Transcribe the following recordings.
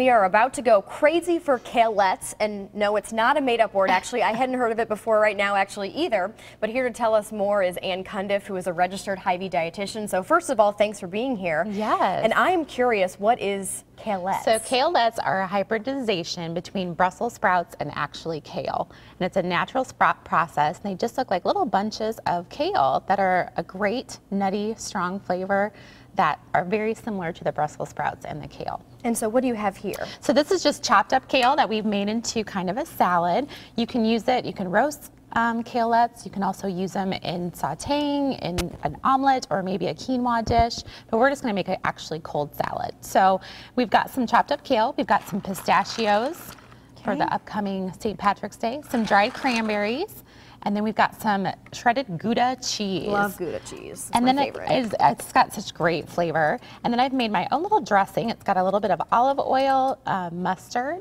We are about to go crazy for kalettes, and no, it's not a made-up word. Actually, I hadn't heard of it before right now, actually, either. But here to tell us more is Anne Cundiff, who is a registered Hy-Vee dietitian. So first of all, thanks for being here. Yes. And I am curious, what is kalettes? So kalettes are a hybridization between Brussels sprouts and actually kale. And it's a natural sprout process. And they just look like little bunches of kale that are a great, nutty, strong flavor that are very similar to the Brussels sprouts and the kale. And so what do you have here? So this is just chopped up kale that we've made into kind of a salad. You can use it, you can roast um, kalettes. You can also use them in sauteing, in an omelet, or maybe a quinoa dish. But we're just going to make an actually cold salad. So we've got some chopped up kale. We've got some pistachios okay. for the upcoming St. Patrick's Day. Some dried cranberries. And then we've got some shredded Gouda cheese. Love Gouda cheese. It's and then it is, it's got such great flavor. And then I've made my own little dressing. It's got a little bit of olive oil, uh, mustard,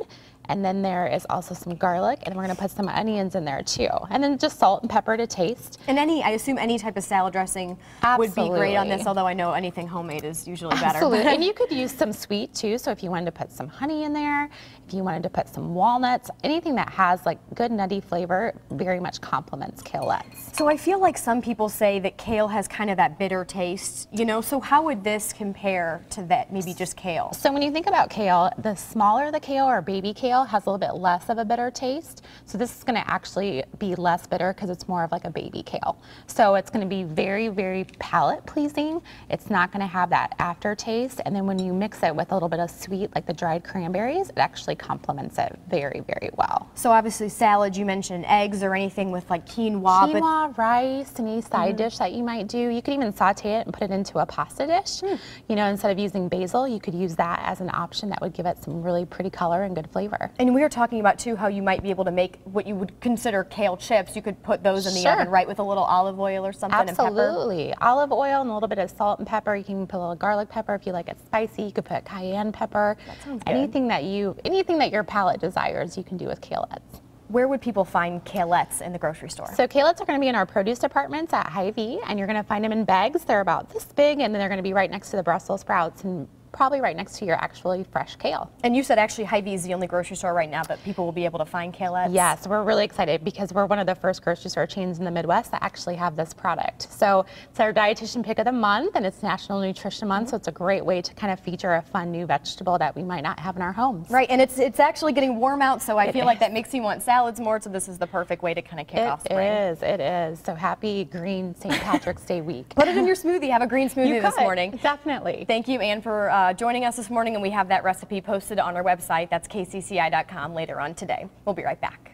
and then there is also some garlic, and we're gonna put some onions in there too. And then just salt and pepper to taste. And any, I assume any type of salad dressing Absolutely. would be great on this, although I know anything homemade is usually better. Absolutely, and you could use some sweet too, so if you wanted to put some honey in there, if you wanted to put some walnuts, anything that has like good nutty flavor very much complements kalettes. So I feel like some people say that kale has kind of that bitter taste, you know, so how would this compare to that, maybe just kale? So when you think about kale, the smaller the kale or baby kale, has a little bit less of a bitter taste. So this is gonna actually be less bitter because it's more of like a baby kale. So it's gonna be very, very palate pleasing. It's not gonna have that aftertaste. And then when you mix it with a little bit of sweet, like the dried cranberries, it actually complements it very, very well. So obviously salad, you mentioned eggs or anything with like quinoa. Quinoa, rice, any side mm -hmm. dish that you might do. You could even saute it and put it into a pasta dish. Mm. You know, instead of using basil, you could use that as an option that would give it some really pretty color and good flavor. And we were talking about too how you might be able to make what you would consider kale chips. You could put those in the sure. oven, right, with a little olive oil or something Absolutely. Olive oil and a little bit of salt and pepper. You can put a little garlic pepper if you like it spicy. You could put cayenne pepper. That sounds good. Anything that you, anything that your palate desires, you can do with kale. kalettes. Where would people find kalettes in the grocery store? So kalettes are going to be in our produce departments at Hy-Vee, and you're going to find them in bags. They're about this big, and then they're going to be right next to the Brussels sprouts and probably right next to your actually fresh kale. And you said actually Hy-Vee is the only grocery store right now that people will be able to find kalettes? Yes, we're really excited because we're one of the first grocery store chains in the Midwest that actually have this product. So it's our dietitian pick of the month and it's National Nutrition Month, mm -hmm. so it's a great way to kind of feature a fun new vegetable that we might not have in our homes. Right, and it's it's actually getting warm out, so I it feel is. like that makes you want salads more, so this is the perfect way to kind of kick it off spring. It is, it is. So happy green St. Patrick's Day week. Put it in your smoothie, have a green smoothie this morning. Definitely. Thank you, Anne, for uh, Uh, joining us this morning morning, and we have that recipe posted on our website. That's kcci.com later on today. We'll be right back.